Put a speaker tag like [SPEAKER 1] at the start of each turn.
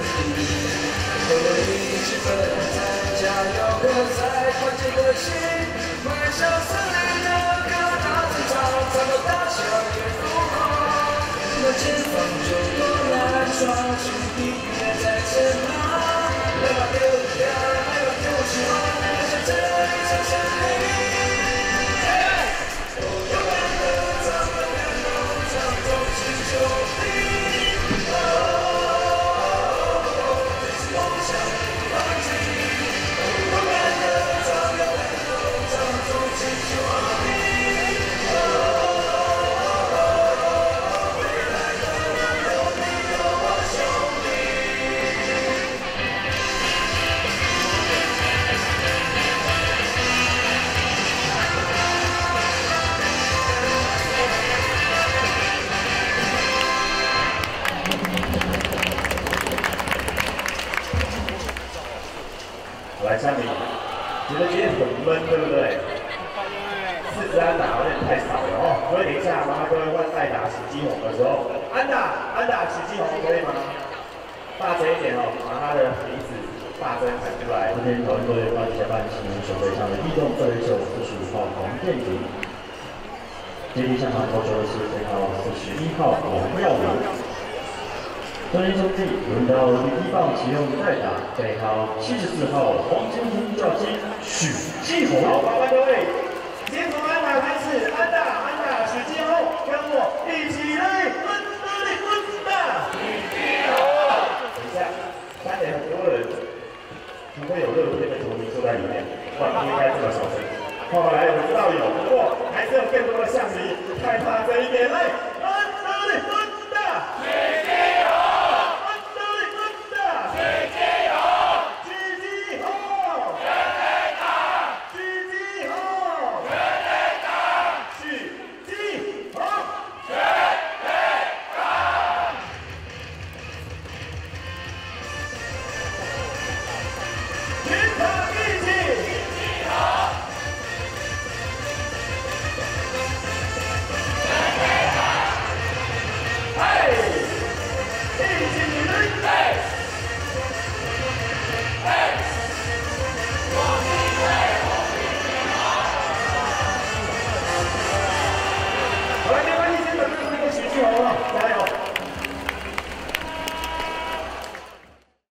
[SPEAKER 1] 和我一起奋战，加油！刻在关键的心，迈向胜利的各大战场，战斗大小也疯狂。那前方就多难闯，去敌也在前方。来，
[SPEAKER 2] 相比，觉得今天很闷，对不对？四支安打有点太少了哦，所以等一下麻烦各位换代打徐金红的时候，安打安打徐金红可以吗？大声一点哦，把他的名字大声喊出来。
[SPEAKER 3] 今天讨论队换下半旗守备上的异动二垒手四十五号黄建林，接力向上投球的是背号四十一号黄耀文。欢迎兄弟，轮到第一棒启用代打，背号七十四号黄金鹰叫机许继红。
[SPEAKER 2] 好，麻烦各位，先从安打开始，安打，安打，许继红，跟我一起来，滚打的滚打。等一下，三点很多人，不会有乐天的球迷坐在里面，不然应该这么小声。后来我知道有，不过还是有更多的象迷害怕这一点嘞。